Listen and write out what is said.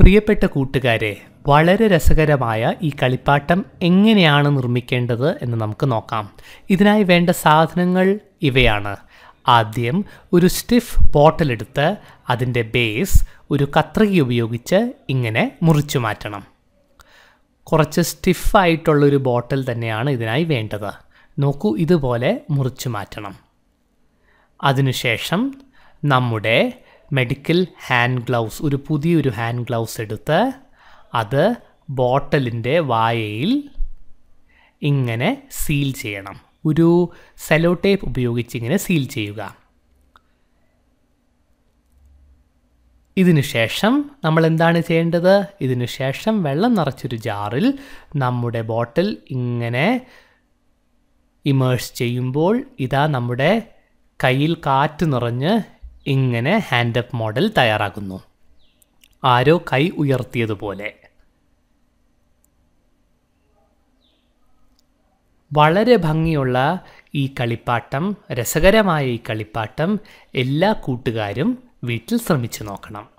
പ്രിയപ്പെട്ട കൂട്ടുകാരെ വളരെ രസകരമായ ഈ കളിപ്പാട്ടം എങ്ങനെയാണ് നിർമ്മിക്കേണ്ടത് എന്ന് നമുക്ക് നോക്കാം. ഇതിനായി വേണ്ട സാധനങ്ങൾ ഇവയാണ്. ആദ്യം ഒരു സ്റ്റിഫ് ബോട്ടിൽ എടുത്ത് അതിന്റെ ബേസ് ഒരു കത്രിക ഉപയോഗിച്ച് ഇങ്ങനെ മുറിച്ചു മാറ്റണം. കുറച്ച് സ്റ്റിഫായിട്ടുള്ളൊരു ബോട്ടിൽ തന്നെയാണ് ഇതിനായി വേണ്ടത്. നോക്കൂ ഇതുപോലെ മുറിച്ചു മാറ്റണം. അതിനുശേഷം നമ്മുടെ മെഡിക്കൽ ഹാൻഡ് ഗ്ലൗസ് ഒരു പുതിയൊരു ഹാൻഡ് ഗ്ലൗസ് എടുത്ത് അത് ബോട്ടലിന്റെ വായയിൽ ഇങ്ങനെ സീൽ ചെയ്യണം. ഒരു സെലോ ടേപ്പ് ഉപയോഗിച്ച് ഇങ്ങനെ സീൽ ചെയ്യുക. ഇതിനുശേഷം നമ്മൾ എന്താണ് ചെയ്യേണ്ടത്? ഇതിനുശേഷം വെള്ളം നിറച്ചൊരു ജാറിൽ നമ്മുടെ ബോട്ടിൽ ഇങ്ങനെ ഇമേഴ്സ് ചെയ്യുമ്പോൾ ഇതാ നമ്മുടെ കയ്യിൽ കാറ്റ് നിറഞ്ഞ് ഇങ്ങനെ ഹാൻഡ് അപ്പ് മോഡൽ തയ്യാറാക്കുന്നു. ആരോ കൈ ഉയർത്തിയതുപോലെ. വളരെ ഭംഗിയുള്ള ഈ കളിപ്പാട്ടം രസകരമായ ഈ കളിപ്പാട്ടം എല്ലാ കൂട്ടുകാരും വീട്ടിൽ ശ്രമിച്ചു നോക്കണം.